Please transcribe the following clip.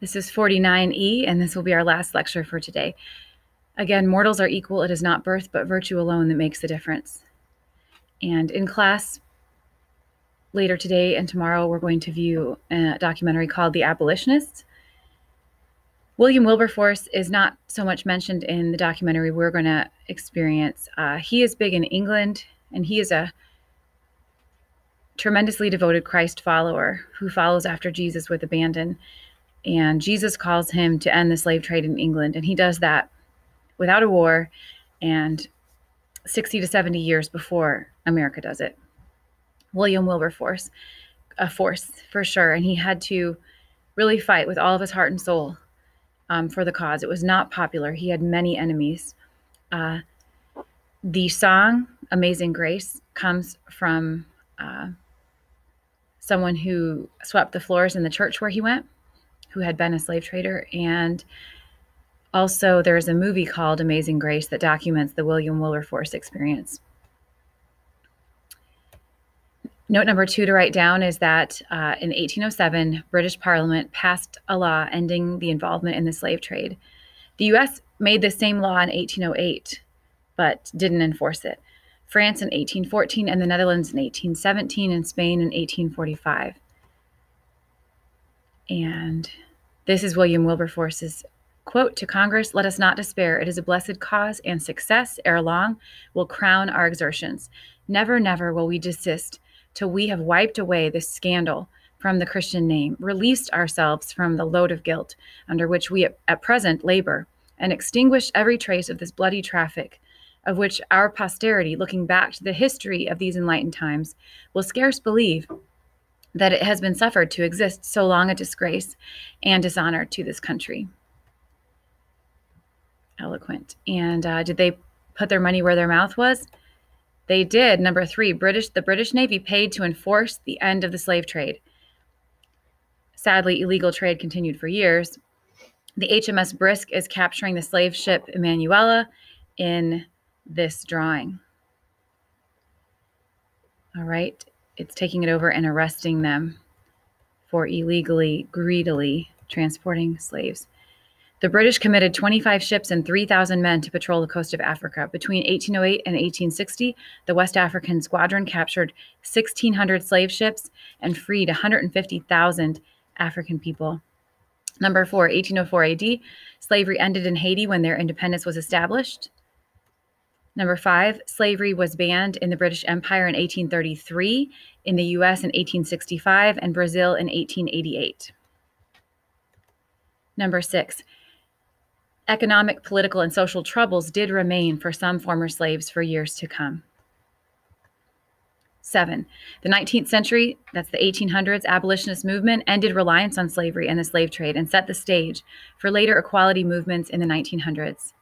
This is 49E, and this will be our last lecture for today. Again, mortals are equal. It is not birth, but virtue alone that makes the difference. And in class later today and tomorrow, we're going to view a documentary called The Abolitionists. William Wilberforce is not so much mentioned in the documentary we're going to experience. Uh, he is big in England, and he is a tremendously devoted Christ follower who follows after Jesus with abandon. And Jesus calls him to end the slave trade in England. And he does that without a war and 60 to 70 years before America does it. William Wilberforce, a force for sure. And he had to really fight with all of his heart and soul um, for the cause. It was not popular, he had many enemies. Uh, the song Amazing Grace comes from uh, someone who swept the floors in the church where he went who had been a slave trader. And also, there's a movie called Amazing Grace that documents the William Wilberforce experience. Note number two to write down is that uh, in 1807, British Parliament passed a law ending the involvement in the slave trade. The U.S. made the same law in 1808, but didn't enforce it. France in 1814, and the Netherlands in 1817, and Spain in 1845. And this is William Wilberforce's quote to Congress Let us not despair. It is a blessed cause, and success ere long will crown our exertions. Never, never will we desist till we have wiped away this scandal from the Christian name, released ourselves from the load of guilt under which we at present labor, and extinguished every trace of this bloody traffic, of which our posterity, looking back to the history of these enlightened times, will scarce believe that it has been suffered to exist so long a disgrace and dishonor to this country. Eloquent. And uh, did they put their money where their mouth was? They did. Number three, British the British Navy paid to enforce the end of the slave trade. Sadly, illegal trade continued for years. The HMS Brisk is capturing the slave ship Emanuela in this drawing. All right it's taking it over and arresting them for illegally, greedily transporting slaves. The British committed 25 ships and 3,000 men to patrol the coast of Africa. Between 1808 and 1860, the West African Squadron captured 1,600 slave ships and freed 150,000 African people. Number four, 1804 AD, slavery ended in Haiti when their independence was established. Number five, slavery was banned in the British Empire in 1833, in the US in 1865, and Brazil in 1888. Number six, economic, political, and social troubles did remain for some former slaves for years to come. Seven, the 19th century, that's the 1800s, abolitionist movement ended reliance on slavery and the slave trade and set the stage for later equality movements in the 1900s.